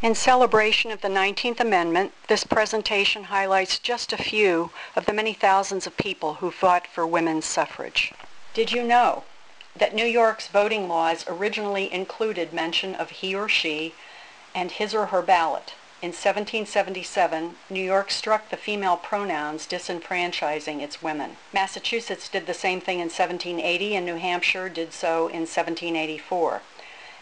In celebration of the 19th Amendment, this presentation highlights just a few of the many thousands of people who fought for women's suffrage. Did you know that New York's voting laws originally included mention of he or she and his or her ballot? In 1777, New York struck the female pronouns disenfranchising its women. Massachusetts did the same thing in 1780 and New Hampshire did so in 1784.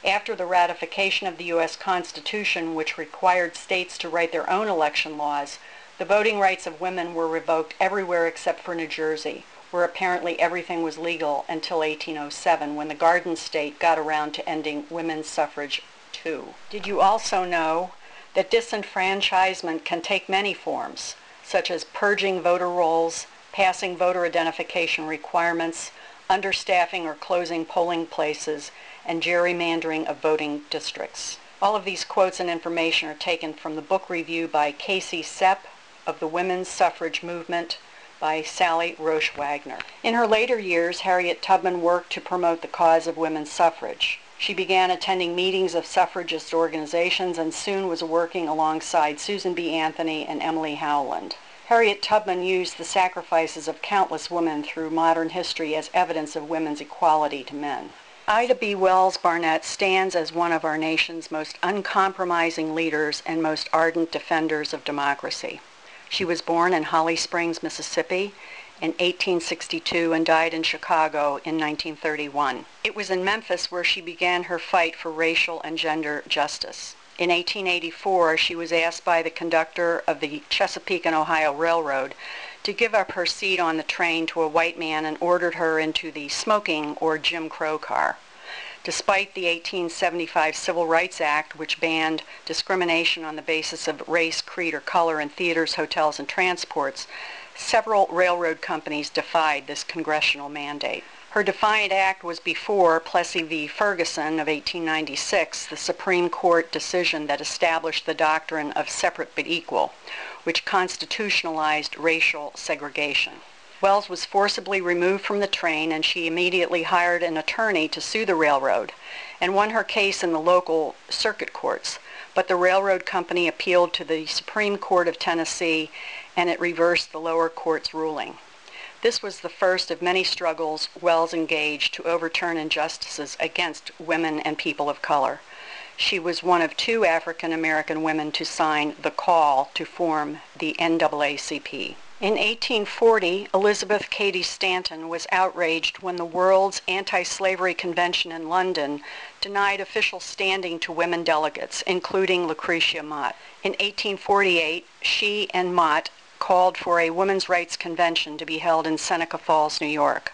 After the ratification of the U.S. Constitution, which required states to write their own election laws, the voting rights of women were revoked everywhere except for New Jersey, where apparently everything was legal until 1807 when the Garden State got around to ending women's suffrage too. Did you also know that disenfranchisement can take many forms, such as purging voter rolls, passing voter identification requirements, understaffing or closing polling places, and gerrymandering of voting districts. All of these quotes and information are taken from the book review by Casey Sepp of the Women's Suffrage Movement by Sally Roesch Wagner. In her later years, Harriet Tubman worked to promote the cause of women's suffrage. She began attending meetings of suffragist organizations and soon was working alongside Susan B. Anthony and Emily Howland. Harriet Tubman used the sacrifices of countless women through modern history as evidence of women's equality to men. Ida B. Wells Barnett stands as one of our nation's most uncompromising leaders and most ardent defenders of democracy. She was born in Holly Springs, Mississippi, in 1862 and died in Chicago in 1931. It was in Memphis where she began her fight for racial and gender justice. In 1884, she was asked by the conductor of the Chesapeake and Ohio Railroad to give up her seat on the train to a white man and ordered her into the smoking or Jim Crow car. Despite the 1875 Civil Rights Act, which banned discrimination on the basis of race, creed, or color in theaters, hotels, and transports, several railroad companies defied this congressional mandate. Her defiant act was before Plessy v. Ferguson of 1896, the Supreme Court decision that established the doctrine of separate but equal, which constitutionalized racial segregation. Wells was forcibly removed from the train and she immediately hired an attorney to sue the railroad and won her case in the local circuit courts. But the railroad company appealed to the Supreme Court of Tennessee and it reversed the lower court's ruling. This was the first of many struggles Wells engaged to overturn injustices against women and people of color. She was one of two African American women to sign the call to form the NAACP. In 1840, Elizabeth Cady Stanton was outraged when the World's Anti-Slavery Convention in London denied official standing to women delegates, including Lucretia Mott. In 1848, she and Mott called for a women's rights convention to be held in Seneca Falls, New York.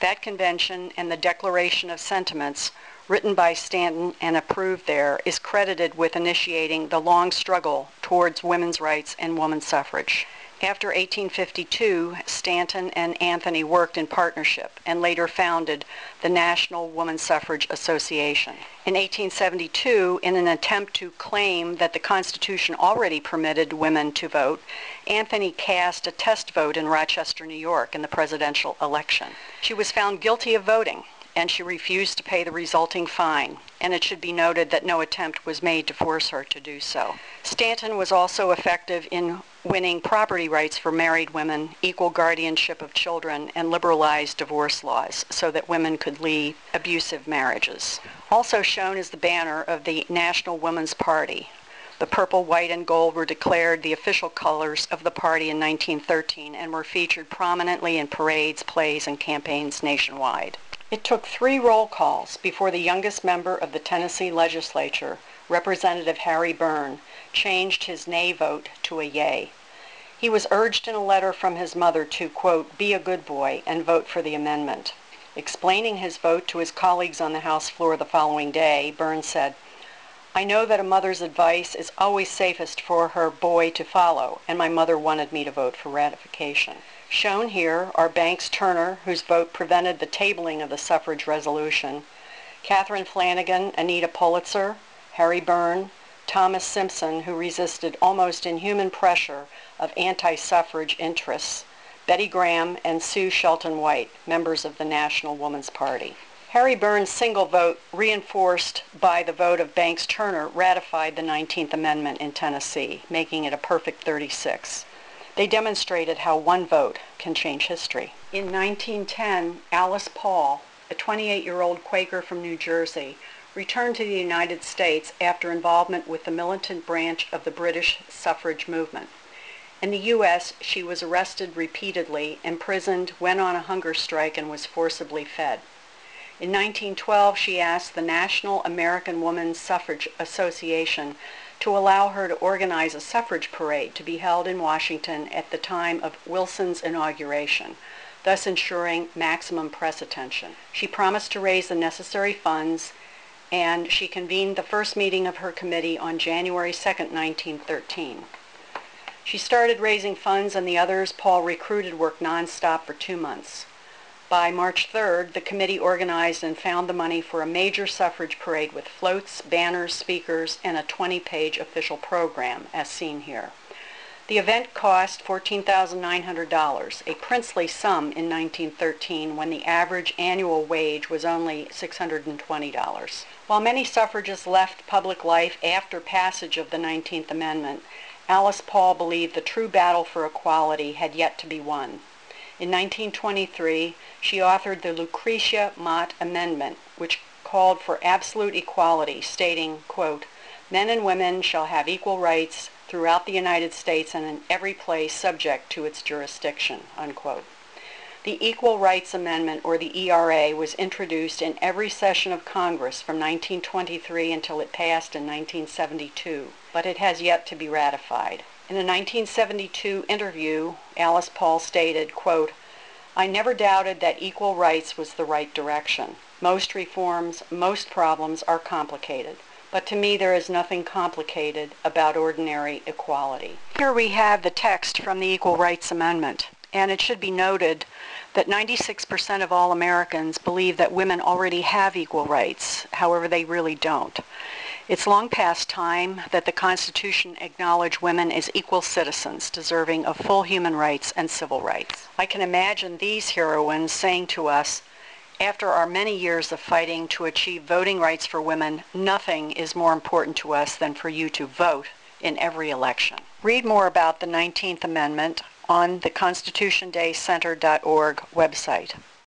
That convention and the Declaration of Sentiments, written by Stanton and approved there, is credited with initiating the long struggle towards women's rights and woman suffrage. After 1852, Stanton and Anthony worked in partnership and later founded the National Woman Suffrage Association. In 1872, in an attempt to claim that the Constitution already permitted women to vote, Anthony cast a test vote in Rochester, New York in the presidential election. She was found guilty of voting and she refused to pay the resulting fine, and it should be noted that no attempt was made to force her to do so. Stanton was also effective in winning property rights for married women, equal guardianship of children, and liberalized divorce laws so that women could leave abusive marriages. Also shown is the banner of the National Women's Party. The purple, white, and gold were declared the official colors of the party in 1913 and were featured prominently in parades, plays, and campaigns nationwide. It took three roll calls before the youngest member of the Tennessee legislature, Representative Harry Burn, changed his nay vote to a yay. He was urged in a letter from his mother to, quote, be a good boy and vote for the amendment. Explaining his vote to his colleagues on the House floor the following day, Burn said, I know that a mother's advice is always safest for her boy to follow, and my mother wanted me to vote for ratification. Shown here are Banks Turner, whose vote prevented the tabling of the suffrage resolution, Catherine Flanagan, Anita Pollitzer, Harry Burn, Thomas Simpson, who resisted almost inhuman pressure of anti-suffrage interests, Betty Gram, and Sue Shelton White, members of the National Woman's Party. Harry Burn's single vote, reinforced by the vote of Banks Turner, ratified the 19th Amendment in Tennessee, making it a perfect 36. They demonstrated how one vote can change history. In 1910, Alice Paul, a 28-year-old Quaker from New Jersey, returned to the United States after involvement with the militant branch of the British suffrage movement. In the U.S., she was arrested repeatedly, imprisoned, went on a hunger strike, and was forcibly fed. In 1912, she asked the National American Woman Suffrage Association to allow her to organize a suffrage parade to be held in Washington at the time of Wilson's inauguration, thus ensuring maximum press attention. She promised to raise the necessary funds and she convened the first meeting of her committee on January 2, 1913. She started raising funds and the others Paul recruited worked nonstop for two months. By March 3rd, the committee organized and found the money for a major suffrage parade with floats, banners, speakers, and a 20-page official program, as seen here. The event cost $14,900, a princely sum in 1913 when the average annual wage was only $620. While many suffragists left public life after passage of the 19th Amendment, Alice Paul believed the true battle for equality had yet to be won. In 1923, she authored the Lucretia Mott Amendment, which called for absolute equality, stating, quote, Men and women shall have equal rights throughout the United States and in every place subject to its jurisdiction, unquote. The Equal Rights Amendment, or the ERA, was introduced in every session of Congress from 1923 until it passed in 1972, but it has yet to be ratified. In a 1972 interview, Alice Paul stated, quote, I never doubted that equal rights was the right direction. Most reforms, most problems are complicated. But to me, there is nothing complicated about ordinary equality. Here we have the text from the Equal Rights Amendment. And it should be noted that 96% of all Americans believe that women already have equal rights. However, they really don't. It's long past time that the Constitution acknowledge women as equal citizens deserving of full human rights and civil rights. I can imagine these heroines saying to us, after our many years of fighting to achieve voting rights for women, nothing is more important to us than for you to vote in every election. Read more about the 19th Amendment on the constitutiondaycentre.org website.